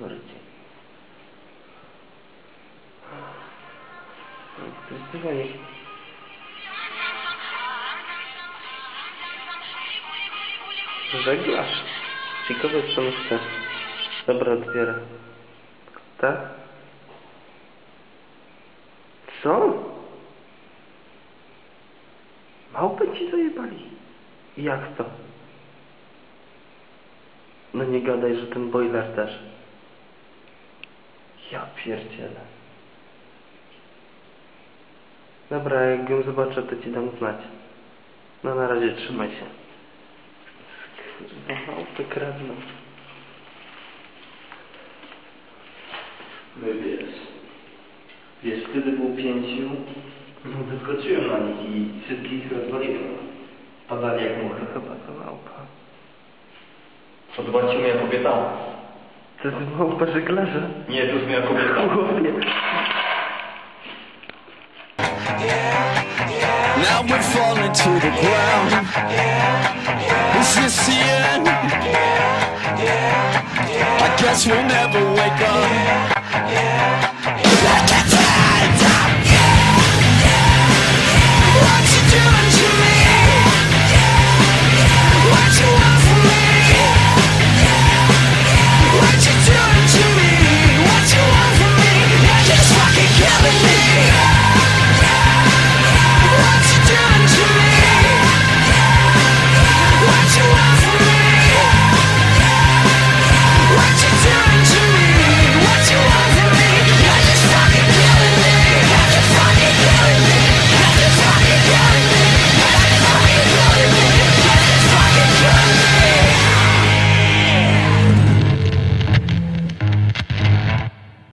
mordzie. To jest dzwonik. Żeglarz. Ciekawe co on chce. Dobra, odbiorę. Tak? Co? Małpy ci zajebali. Jak to? No nie gadaj, że ten boiler też. Ja pierdzielę. Dobra, jak ją zobaczę, to ci dam znać. No na razie trzymaj się. Kurwa, małpy kradną. No wiesz, wiesz, wtedy było pięciu, no wyskoczyłem na nich i wszystkich rozwaliłem. Padali jak muchy. Chyba to małpa. Podoba ci moja kobieta? To jest małpa żeglarza. Nie, to jest moja kobieta. Chłopie. Now we're falling to the ground. Is this the end? I guess we'll never wake up.